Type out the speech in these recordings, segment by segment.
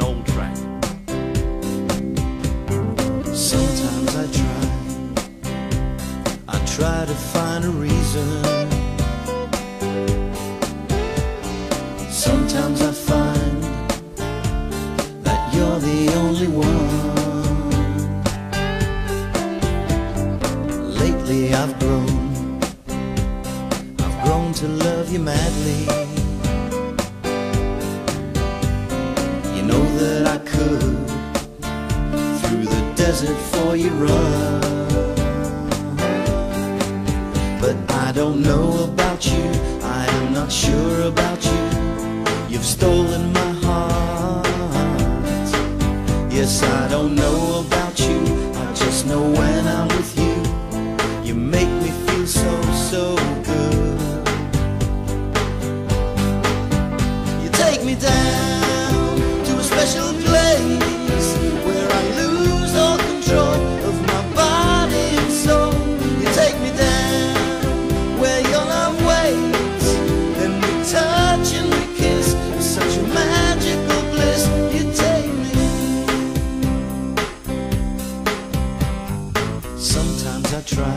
an old track. Sometimes I try, I try to find a reason. Sometimes I find that you're the only one. Lately I've grown, I've grown to love you madly. Desert for you run. But I don't know about you, I am not sure about you. You've stolen my heart. Yes, I don't know about you, I just know when I'm with you, you try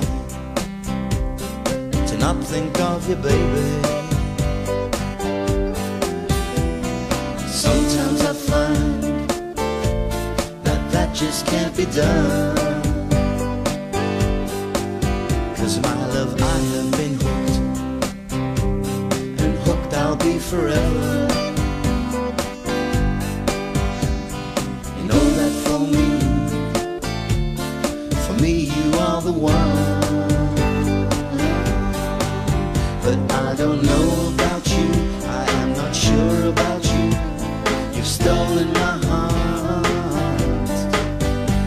to not think of you, baby. Sometimes I find that that just can't be done. Cause my love, I have been hooked, and hooked I'll be forever. The one. But I don't know about you, I am not sure about you. You've stolen my heart.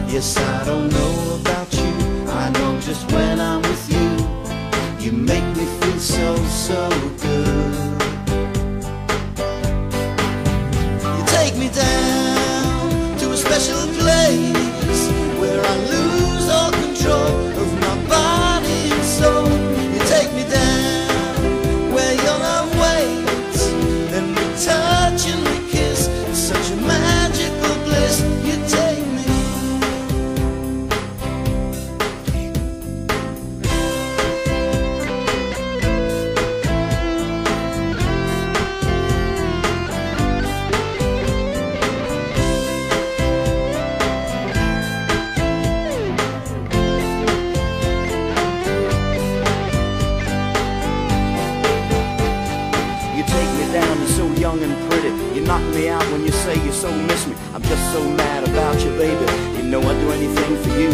Yes, I don't know about you. I know just when I'm with you, you make me feel so, so good. You take me down to a special place young and pretty. You knock me out when you say you so miss me. I'm just so mad about you, baby. You know I'd do anything for you.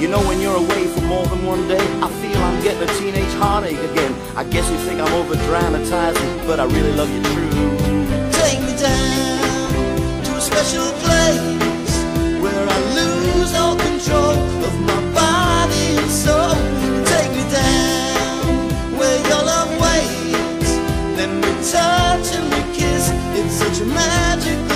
You know when you're away for more than one day, I feel I'm getting a teenage heartache again. I guess you think I'm over dramatizing, but I really love you true. Take me down to a special place where I lose all control of my body and soul. Take me down where your love waits, then we touch magic